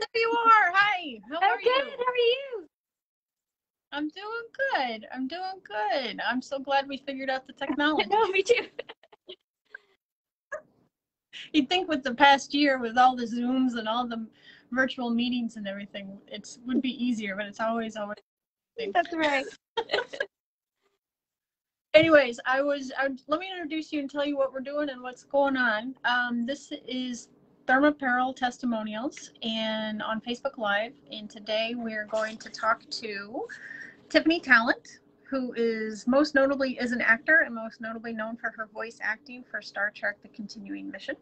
there you are. Hi. How I'm are good. you? How are you? I'm doing good. I'm doing good. I'm so glad we figured out the technology. No, me too. You'd think with the past year, with all the Zooms and all the virtual meetings and everything, it would be easier, but it's always, always. That's right. Anyways, I was, I, let me introduce you and tell you what we're doing and what's going on. Um, this is Thermapparel Testimonials and on Facebook Live. And today we're going to talk to Tiffany Tallent, who is most notably is an actor and most notably known for her voice acting for Star Trek The Continuing Mission.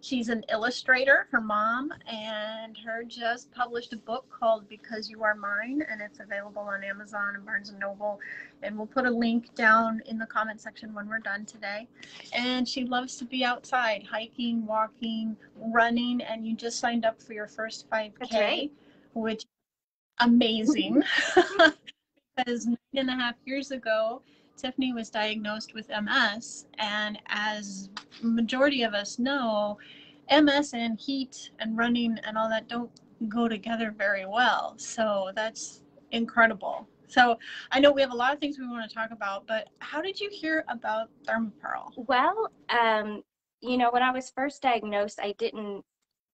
She's an illustrator. Her mom and her just published a book called Because You Are Mine, and it's available on Amazon and Barnes and Noble. And we'll put a link down in the comment section when we're done today. And she loves to be outside, hiking, walking, running, and you just signed up for your first 5K, That's right. which amazing. because nine and a half years ago, Tiffany was diagnosed with MS, and as majority of us know, MS and heat and running and all that don't go together very well. So that's incredible. So I know we have a lot of things we want to talk about, but how did you hear about ThermApparel? Well, um, you know, when I was first diagnosed, I didn't,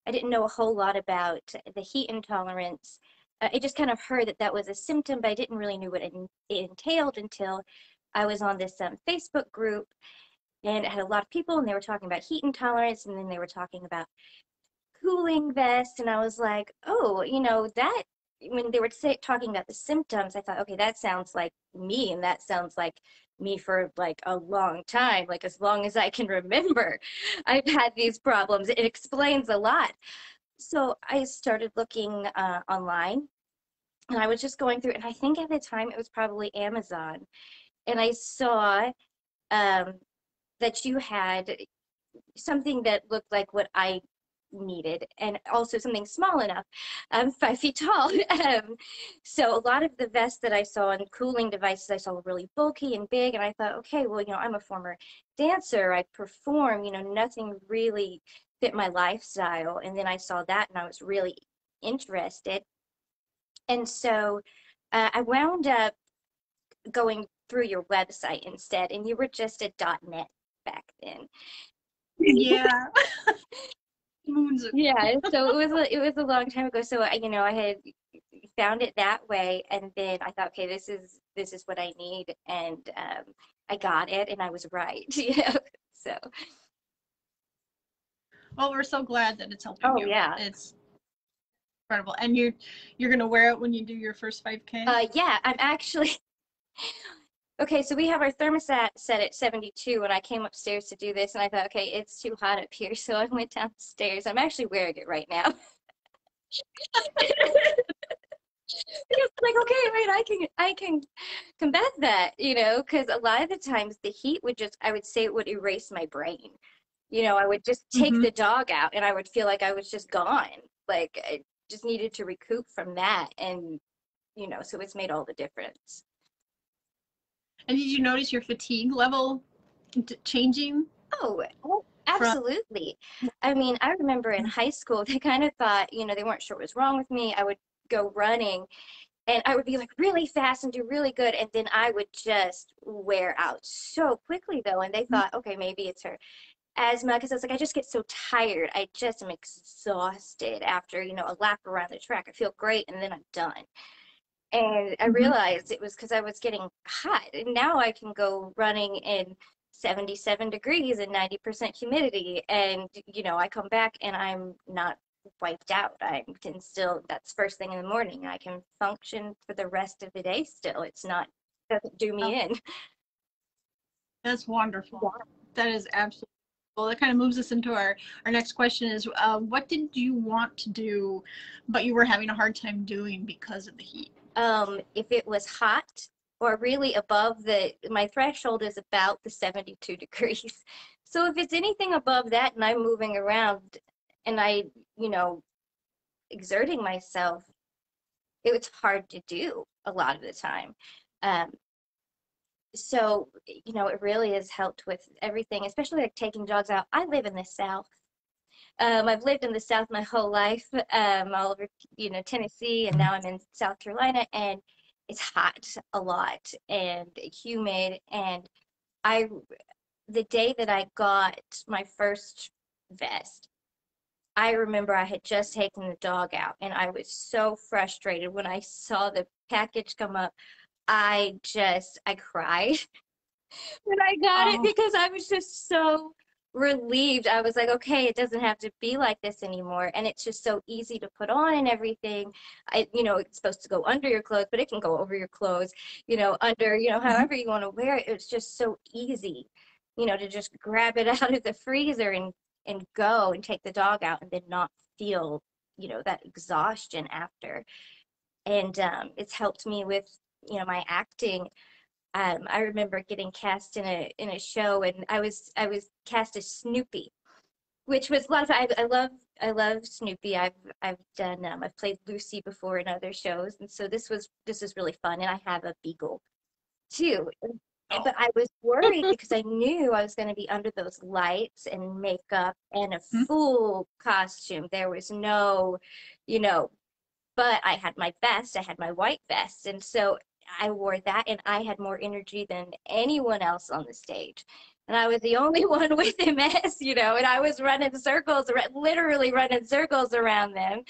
I didn't know a whole lot about the heat intolerance. I just kind of heard that that was a symptom, but I didn't really know what it, it entailed until I was on this um, Facebook group, and it had a lot of people, and they were talking about heat intolerance, and then they were talking about cooling vests, and I was like, oh, you know, that when they were say, talking about the symptoms, I thought, okay, that sounds like me, and that sounds like me for like a long time, like as long as I can remember. I've had these problems. It explains a lot. So I started looking uh, online and I was just going through, and I think at the time it was probably Amazon. And I saw um, that you had something that looked like what I needed and also something small enough. I'm five feet tall. um, so a lot of the vests that I saw and cooling devices I saw were really bulky and big. And I thought, okay, well, you know, I'm a former dancer. I perform, you know, nothing really fit my lifestyle. And then I saw that and I was really interested. And so uh, I wound up going through your website instead, and you were just a .net back then. Yeah. Yeah, so it was a, it was a long time ago. So I, you know, I had found it that way, and then I thought, okay, this is this is what I need, and um, I got it, and I was right. So Well, we're so glad that it's helping Oh, you. yeah. It's incredible. And you're you're gonna wear it when you do your first 5K? uh, yeah, I'm actually. Okay, so we have our thermostat set at 72, and I came upstairs to do this, and I thought, okay, it's too hot up here, so I went downstairs. I'm actually wearing it right now. Because like, okay, right, I can I can combat that, you know, because a lot of the times the heat would just I would say it would erase my brain. You know, I would just take Mhm. the dog out and I would feel like I was just gone. Like I just needed to recoup from that and you know, so it's made all the difference. and did you notice your fatigue level d- changing? Oh, oh, absolutely. I mean, I remember in high school, they kind of thought, you know, they weren't sure what was wrong with me. I would go running and I would be like really fast and do really good. And then I would just wear out so quickly, though. And they thought, okay, maybe it's her asthma. Because I was like, I just get so tired. I just am exhausted after, you know, a lap around the track. I feel great and then I'm done. And I Mhm. realized it was because I was getting hot. And now I can go running in 77 degrees and 90% humidity. And, you know, I come back and I'm not wiped out. I can still, that's first thing in the morning. I can function for the rest of the day still. It's not, doesn't do me in. That's wonderful. That is absolutely well. That kind of moves us into our our next question: is uh, what did you want to do, but you were having a hard time doing because of the heat? Um, if it was hot or really above the, my threshold is about the 72 degrees. So if it's anything above that and I'm moving around and I, you know, exerting myself, it was hard to do a lot of the time. Um, so, you know, it really has helped with everything, especially like taking dogs out. I live in the South. Um, I've lived in the South my whole life, um, all over, you know, Tennessee, and now I'm in South Carolina, and it's hot a lot and humid. And I, the day that I got my first vest, I remember I had just taken the dog out, and I was so frustrated when I saw the package come up. I just, I cried when I got it Oh. because I was just so relieved. I was like, okay, it doesn't have to be like this anymore. And it's just so easy to put on and everything. I, you know, it's supposed to go under your clothes, but it can go over your clothes, you know, under, you know, Mhm. however you want to wear it. It's just so easy, you know, to just grab it out of the freezer and, and go and take the dog out and then not feel, you know, that exhaustion after. And um, it's helped me with, you know, my acting um, I remember getting cast in a in a show, and I was I was cast as Snoopy, which was a lot of I, I love I love Snoopy. I've I've done um, I've played Lucy before in other shows, and so this was this was really fun. And I have a beagle too. Oh. But I was worried because I knew I was going to be under those lights and makeup and a Hmm. full costume. There was no, you know, but I had my vest, I had my white vest. And so I wore that and I had more energy than anyone else on the stage. And I was the only one with MS, you know, and I was running circles, literally running circles around them.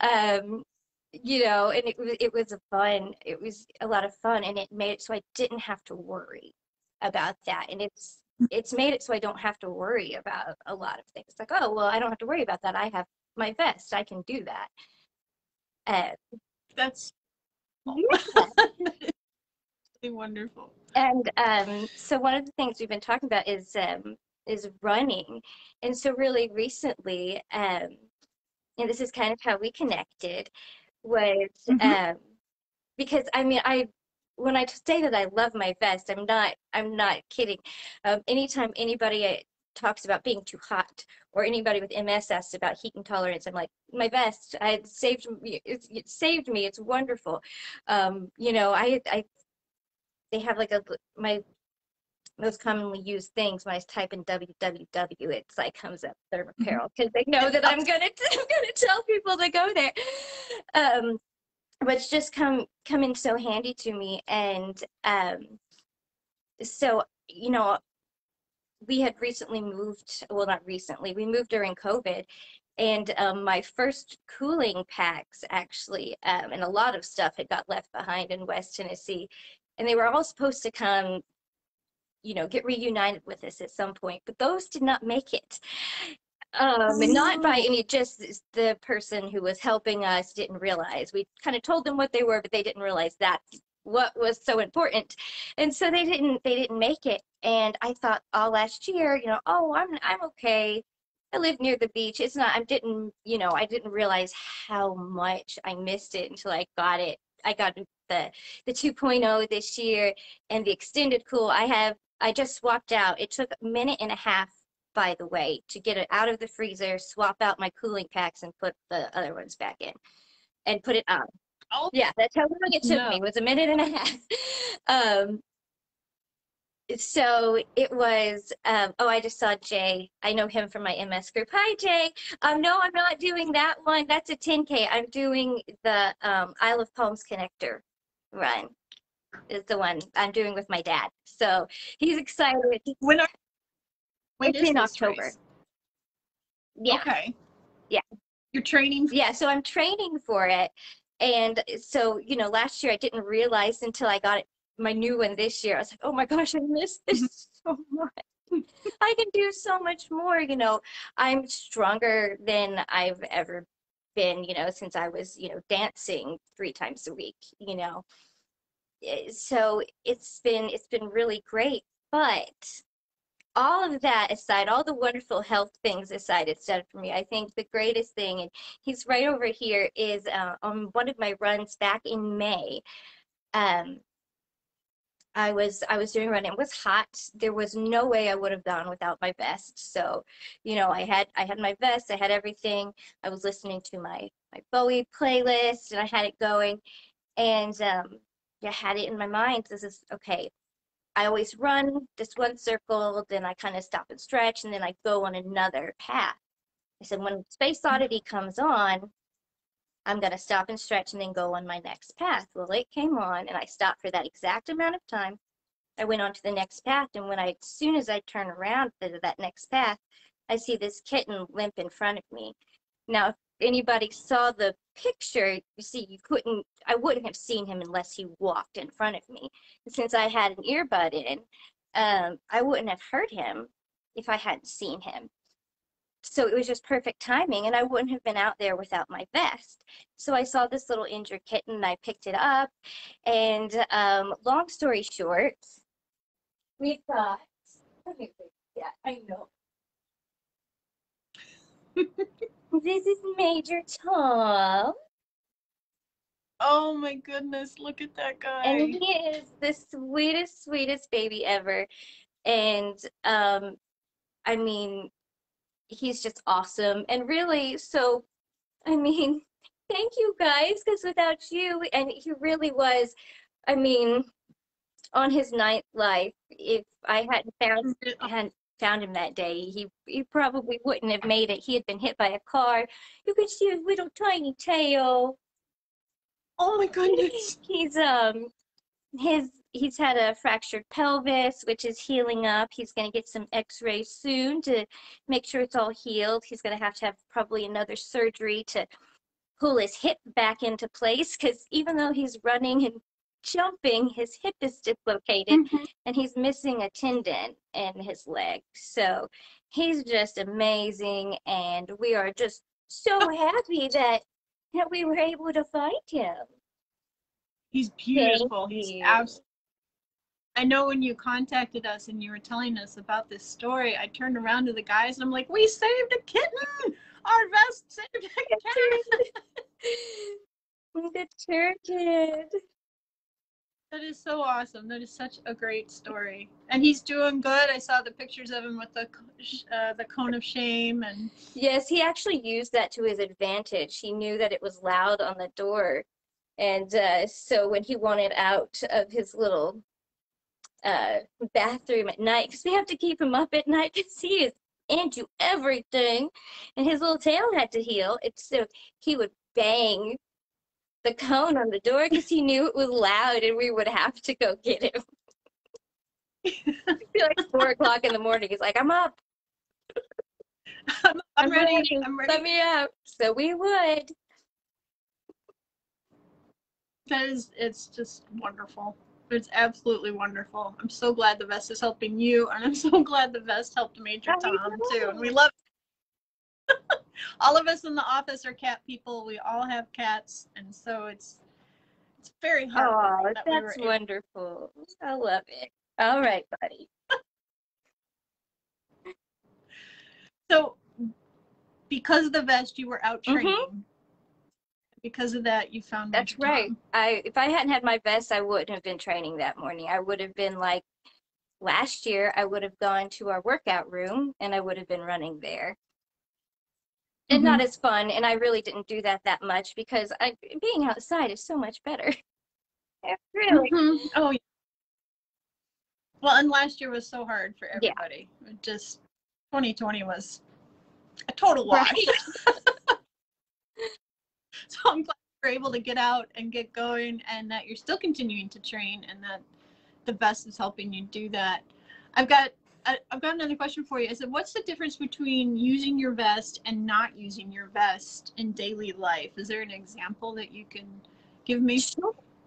Um, you know, and it was it was a fun, it was a lot of fun and it made it so I didn't have to worry about that. And it's it's made it so I don't have to worry about a lot of things. Like, oh well, I don't have to worry about that. I have my vest. I can do that. Uh, That's wonderful. And um, so one of the things we've been talking about is um, is running, and so really recently, um, and this is kind of how we connected, was Mhm. um, because I mean I when I say that I love my vest, I'm not I'm not kidding. Um, anytime anybody talks about being too hot or anybody with MS asks about heat intolerance, I'm like my vest. I it saved me. It's, it saved me. It's wonderful. Um, you know, I I they have like a my most commonly used things when I type in www, it's like comes up Therm Apparel because they know that I'm gonna I'm gonna tell people to go there. Um, but it's just come come in so handy to me, and um, so you know, we had recently moved. Well, not recently. We moved during COVID, and um, my first cooling packs actually, um, and a lot of stuff had got left behind in West Tennessee, and they were all supposed to come you know, get reunited with us at some point, but those did not make it. Um, and not by any, just the person who was helping us didn't realize. We kind of told them what they were, but they didn't realize that what was so important. And so they didn't, they didn't make it. And I thought all last year, you know, oh, I'm, I'm okay. I live near the beach. It's not, I didn't, you know, I didn't realize how much I missed it until I got it. I got the, the 2.0 this year and the extended cool. I have I just swapped out. It took a minute and a half, by the way, to get it out of the freezer, swap out my cooling packs, and put the other ones back in, and put it on. Oh, Yeah, that's how long it took me. No. Was a minute and a half. Um, so it was. Um, oh, I just saw Jay. I know him from my MS group. Hi, Jay. Um, no, I'm not doing that one. That's a 10K. I'm doing the um, Isle of Palms connector run. Is the one I'm doing with my dad. So he's excited. when are when It's is in October. race? Yeah. Okay. Yeah. You're training. Yeah, so I'm training for it. And so, you know, last year I didn't realize until I got my new one this year. I was like, oh my gosh, I missed this so much. I can do so much more, you know. I'm stronger than I've ever been, you know, since I was, you know, dancing three times a week, you know. Eh, So it's been it's been really great. But all of that aside, all the wonderful health things aside, it's done for me. I think the greatest thing, and he's right over here, is uh, on one of my runs back in May. Um, I was I was doing a run. It was hot. There was no way I would have gone without my vest. So, you know, I had I had my vest. I had everything. I was listening to my my Bowie playlist, and I had it going, and um, I had it in my mind. This is okay. I always run this one circle, then I kind of stop and stretch, and then I go on another path. I said, when Space Oddity comes on, I'm going to stop and stretch and then go on my next path. Well, it came on and I stopped for that exact amount of time. I went on to the next path, and when I, as soon as I turn around to that next path, I see this kitten limp in front of me. Now, if anybody saw the picture, you see, you couldn't, I wouldn't have seen him unless he walked in front of me. Since I had an earbud in, um, I wouldn't have heard him if I hadn't seen him. So it was just perfect timing, and I wouldn't have been out there without my vest. So I saw this little injured kitten, and I picked it up. And um, long story short, we got, yeah, I know. this is Major Tom. Oh my goodness, look at that guy. And he is the sweetest, sweetest baby ever. And um, I mean, he's just awesome. And really, so, I mean, thank you guys, because without you, and he really was, I mean, on his ninth life, if I hadn't found hadn't found him that day, he he probably wouldn't have made it. He had been hit by a car. You could see his little tiny tail. Oh my goodness. He's um his he's had a fractured pelvis, which is healing up. He's going to get some x-rays soon to make sure it's all healed. He's going to have to have probably another surgery to pull his hip back into place because even though he's running and jumping, his hip is dislocated mm-hmm. and he's missing a tendon in his leg. So he's just amazing and we are just so happy that that we were able to find him. He's beautiful. Thank he's absolutely I know when you contacted us and you were telling us about this story, I turned around to the guys and I'm like, "We saved a kitten! Our vest saved a kitten!" the turkey. That is so awesome. That is such a great story. And he's doing good. I saw the pictures of him with the uh, the cone of shame and Yes, he actually used that to his advantage. He knew that it was loud on the door. And uh, so when he wanted out of his little uh, bathroom at night, because we have to keep him up at night because he is into everything, and his little tail had to heal. It's so he would bang the cone on the door because he knew it was loud and we would have to go get him. Like four o'clock in the morning. He's like, I'm up. I'm, I'm, I'm ready. ready. I'm ready. Let me out. So we would. That is, it's just wonderful. It's absolutely wonderful. I'm so glad the vest is helping you, and I'm so glad the vest helped Major Tom too. And we love all of us in the office are cat people. We all have cats, and so it's it's very hard. Oh, that that's we wonderful. I love it. All right, buddy. so, because of the vest, you were out mm-hmm. training. Mm-hmm. Because of that, you found. That's right. I if I hadn't had my vest, I wouldn't have been training that morning. I would have been like last year. I would have gone to our workout room and I would have been running there and mm-hmm. not as fun. And I really didn't do that that much because I, being outside is so much better. really. Mm-hmm. Oh, yeah. Well, and last year was so hard for everybody. Yeah. Just 2020 was a total wash. Right. so I'm glad you're able to get out and get going and that you're still continuing to train and that the vest is helping you do that. I've got I, have got another question for you. Is it what's the difference between using your vest and not using your vest in daily life? Is there an example that you can give me?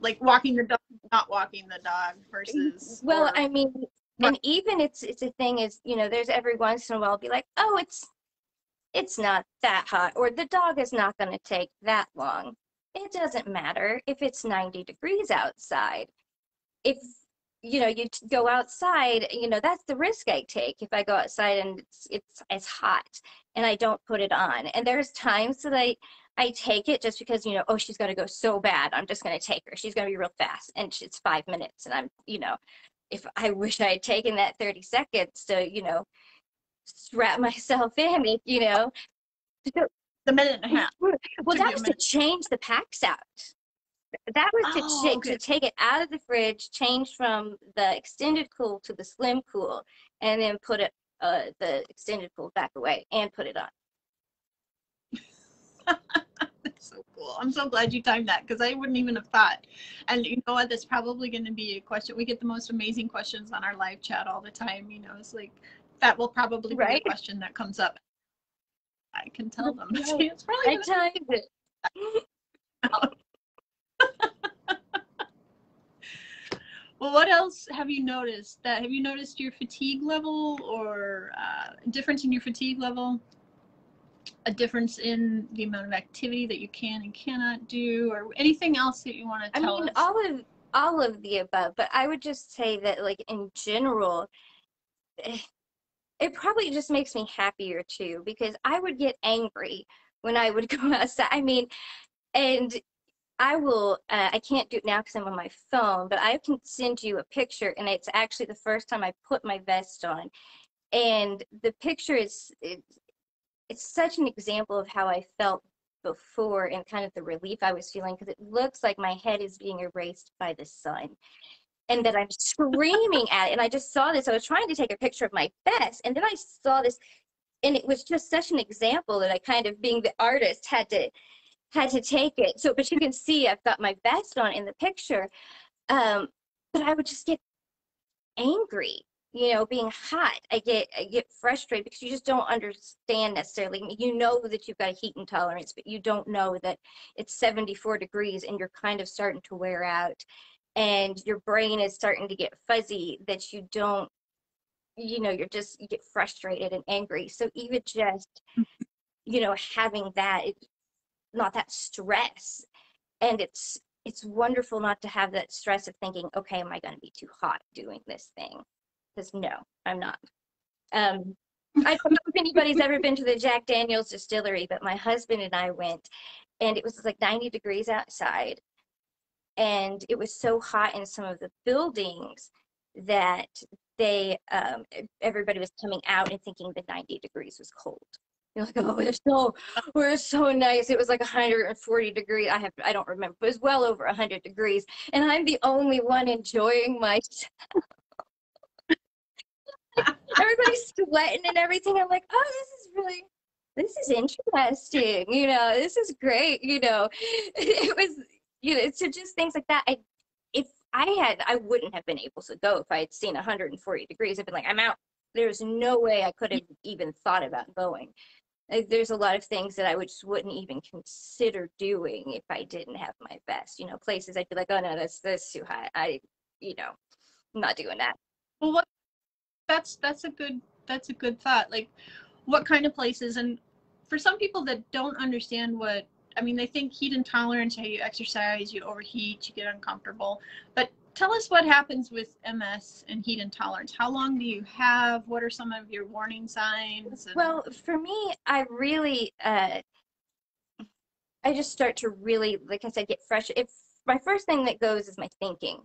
Like walking the dog, not walking the dog versus. Mm, well, or, I mean, and even it's it's a thing is you know there's every once in a while I'll be like oh it's it's not that hot or the dog is not going to take that long. It doesn't matter if it's 90 degrees outside. If you know you go outside you know that's the risk i take if i go outside and it's it's it's hot and i don't put it on. And there's times that i i take it just because you know oh she's going to go so bad i'm just going to take her. She's going to be real fast and it's five minutes and i'm you know if i wish i had taken that 30 seconds to you know strap myself in you know. The minute and a half. Well that was to change the packs out that was to, oh, okay. to take it out of the fridge, change from the extended cool to the slim cool, and then put it uh, the extended cool back away and put it on. That's so cool. I'm so glad you timed that because I wouldn't even have thought. And you know what? That's probably going to be a question. We get the most amazing questions on our live chat all the time. You know, it's like that will probably be a question that comes up. I can tell them. It's probably I timed it. Well, what else have you noticed? That have you noticed your fatigue level or uh, difference in your fatigue level? A difference in the amount of activity that you can and cannot do, or anything else that you want to tell I mean, us? all of all of the above, but I would just say that, like in general, eh, it probably just makes me happier too, because I would get angry when I would go outside. I mean, and I will. Uh, I can't do it now because I'm on my phone, but I can send you a picture, and it's actually the first time I put my vest on, and the picture is it's, it's such an example of how I felt before and kind of the relief I was feeling because it looks like my head is being erased by the sun and that I'm screaming at it. And I just saw this. I was trying to take a picture of my vest and then I saw this and it was just such an example that I kind of being the artist had to had to take it. So but you can see I've got my vest on in the picture. Um, but I would just get angry you know being hot i get i get frustrated because you just don't understand necessarily you know that you've got a heat intolerance but you don't know that it's 74 degrees and you're kind of starting to wear out and your brain is starting to get fuzzy that you don't you know you're just you get frustrated and angry so even just you know having that it, not that stress and it's it's wonderful not to have that stress of thinking okay am i going to be too hot doing this thing because no, I'm not. Um, I don't know if anybody's ever been to the Jack Daniels distillery, but my husband and I went, and it was like 90 degrees outside, and it was so hot in some of the buildings that they um, everybody was coming out and thinking the 90 degrees was cold. You're like, oh, we're so we're so nice. It was like 140 degrees. I have I don't remember. It was well over 100 degrees, and I'm the only one enjoying myself. everybody's sweating and everything. I'm like, oh, this is really, this is interesting. You know, this is great. You know, it was, you know, so just things like that. I, if I had, I wouldn't have been able to go if I had seen 140 degrees. I'd been like, I'm out. There's no way I could have even thought about going. Like, there's a lot of things that I would just wouldn't even consider doing if I didn't have my vest. You know, places I'd be like, oh no, that's that's too high. I, you know, I'm not doing that. Well, what? That's that's a good that's a good thought. Like, what kind of places? And for some people that don't understand what I mean, they think heat intolerance. How you exercise, you overheat, you get uncomfortable. But tell us what happens with MS and heat intolerance. How long do you have? What are some of your warning signs? And- Well, for me, I really, uh, I just start to really, like I said, get fresh. If my first thing that goes is my thinking.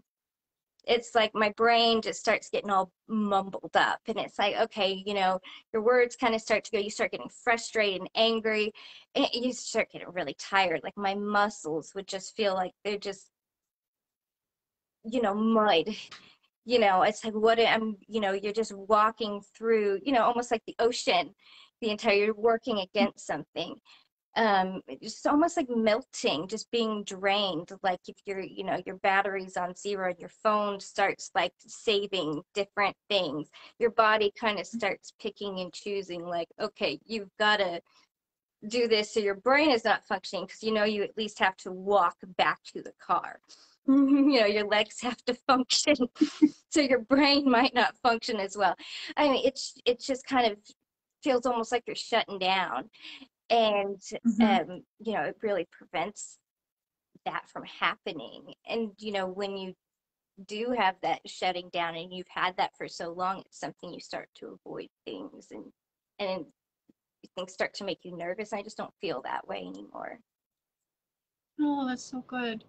It's like my brain just starts getting all mumbled up, and it's like, okay, you know, your words kind of start to go. You start getting frustrated and angry, and you start getting really tired. Like my muscles would just feel like they're just, you know, mud. You know it's like what i'm you know you're just walking through you know almost like the ocean the entire you're working against something. Um it's almost like melting just being drained like if you're you know your battery's on zero and your phone starts like saving different things. Your body kind of starts picking and choosing like okay you've got to do this so your brain is not functioning because you know you at least have to walk back to the car you know your legs have to function so your brain might not function as well. I mean it's it's just kind of feels almost like you're shutting down. And Mhm. um you know it really prevents that from happening. And you know when you do have that shutting down and you've had that for so long it's something you start to avoid things and and things start to make you nervous. I just don't feel that way anymore. Oh, that's so good.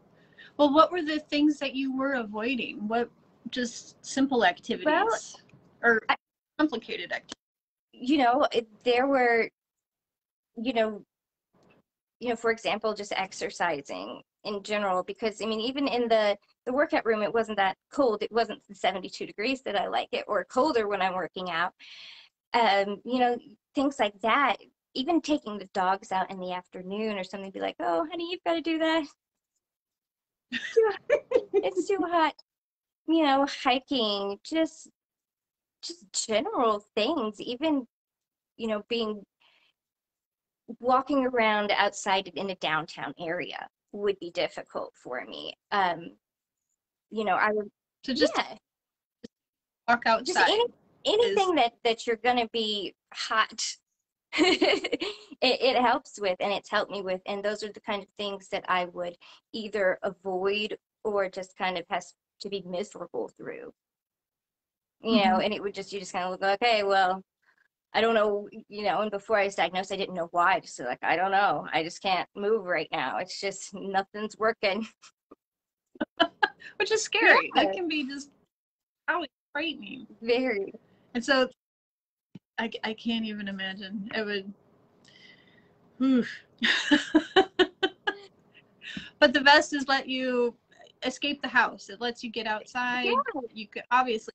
Well, what were the things that you were avoiding? What just simple activities or I- complicated activities? you know it, there were you know you know for example just exercising in general because i mean even in the the workout room it wasn't that cold it wasn't the 72 degrees that i like it or colder when i'm working out um you know things like that even taking the dogs out in the afternoon or something, be like, oh, honey, you've got to do that. it's too hot. You know, hiking, just just general things, even, you know, being walking around outside in a downtown area would be difficult for me. Um, you know, I would So just yeah, walk just outside. any, anything that that you're gonna be hot. it, it helps with and it's helped me with and those are the kind of things that I would either avoid or just kind of has to be miserable through. You know, Mhm. and it would just you just kind of look okay, well, I don't know, you know, and before I was diagnosed, I didn't know why. Just like, I don't know. I just can't move right now. It's just nothing's working. which is scary. Yeah. That can be just probably frightening. Very. And so I, I can't even imagine. It would. But the vest is let you escape the house. It lets you get outside. Yeah. You could obviously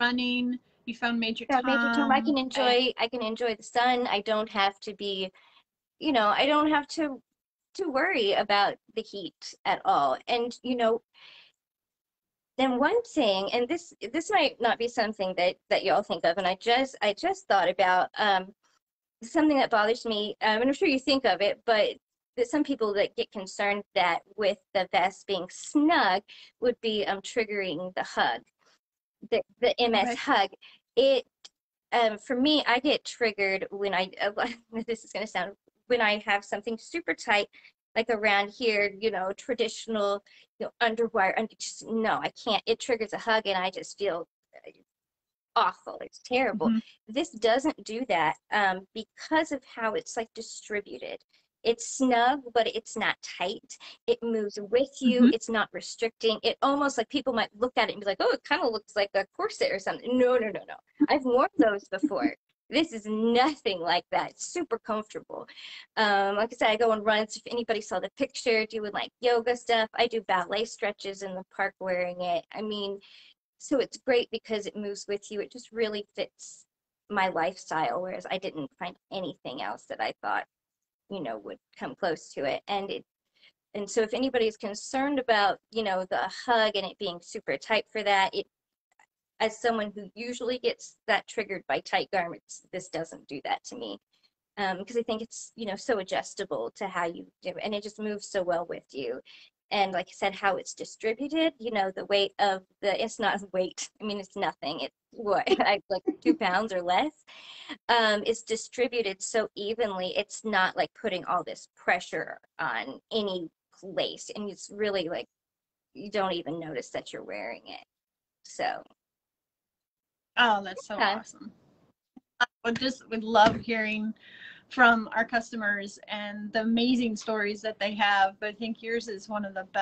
running. You found Major Yeah, Tom. Major Tom, I can enjoy I can enjoy the sun. I don't have to be, you know, I don't have to to worry about the heat at all. And you know, then one thing, and this this might not be something that that y'all think of, and I just I just thought about um something that bothers me, um, and I'm sure you think of it, but there's some people that get concerned that with the vest being snug would be um triggering the hug, the the MS Right. hug. It um for me, I get triggered when I this is gonna sound when I have something super tight, like around here, you know, traditional, you know, underwire. And just no, I can't. It triggers a hug, and I just feel uh, awful. It's terrible. Mhm. This doesn't do that um, because of how it's like distributed. It's snug, but it's not tight. It moves with you. Mhm. It's not restricting. It almost like people might look at it and be like, "Oh, it kind of looks like a corset or something." No, no, no, no. I've worn those before. This is nothing like that. Super comfortable. Um, like I said, I go on runs. If anybody saw the picture, doing like yoga stuff, I do ballet stretches in the park wearing it. I mean, so it's great because it moves with you. It just really fits my lifestyle, whereas I didn't find anything else that I thought, you know, would come close to it. And it, and so if anybody's concerned about, you know, the hug and it being super tight for that, it, as someone who usually gets that triggered by tight garments, this doesn't do that to me. Um, because I think it's, you know, so adjustable to how you do and it just moves so well with you and like I said, how it's distributed, you know, the weight of the, it's not weight. I mean, it's nothing. It's what, like two pounds or less. Um, it's distributed so evenly. It's not like putting all this pressure on any place. And it's really like, you don't even notice that you're wearing it. So, Oh, that's so Okay. awesome. I would just would love hearing from our customers and the amazing stories that they have. But I think yours is one of the best.